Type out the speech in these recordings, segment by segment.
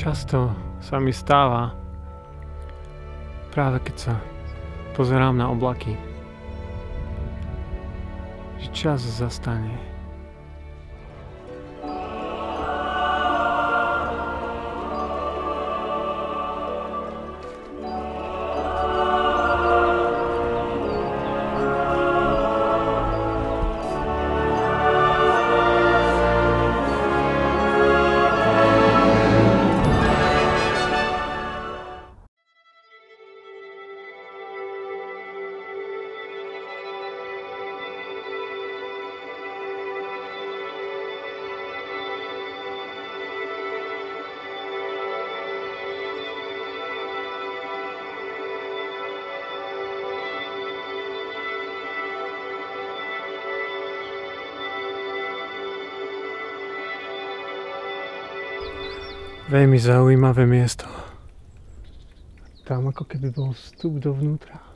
Často sa mi stáva, práve keď sa pozerám na oblaky, že čas zastane. Veľmi zaujímavé miesto. Tam ako keby bol vstup dovnútra.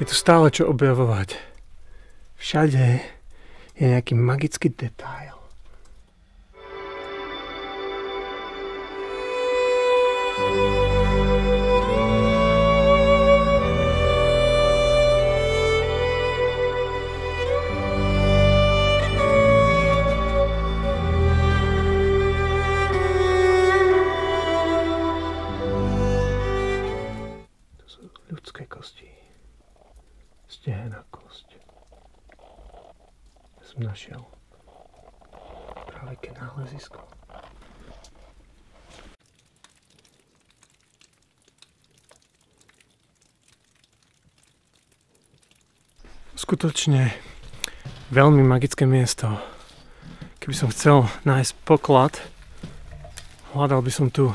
Je tu stále čo objavovať. Všade je nejaký magický detail. Stehna kosť. Ja som našiel praveké nálezisko. Skutočne veľmi magické miesto. Keby som chcel nájsť poklad, hľadal by som tu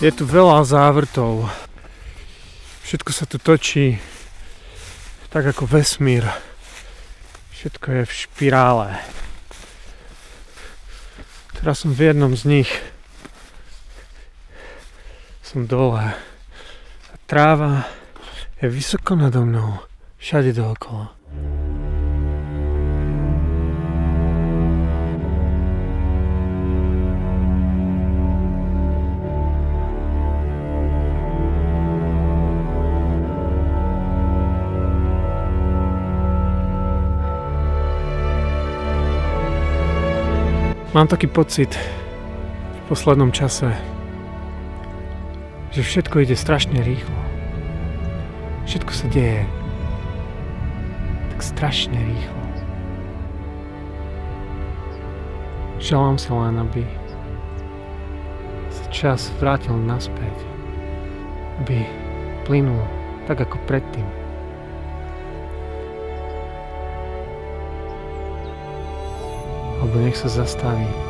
Je tu veľa závrtov. Všetko sa tu točí tak ako vesmír. Všetko je v špirále. Teraz som v jednom z nich. Som dole. A tráva je vysoko nado mnou. Všade dookola. Mám taký pocit v poslednom čase, že všetko ide strašne rýchlo. Všetko sa deje tak strašne rýchlo. Želám sa len, aby sa čas vrátil naspäť. Aby plynul tak ako predtým. albo niech se zastawi.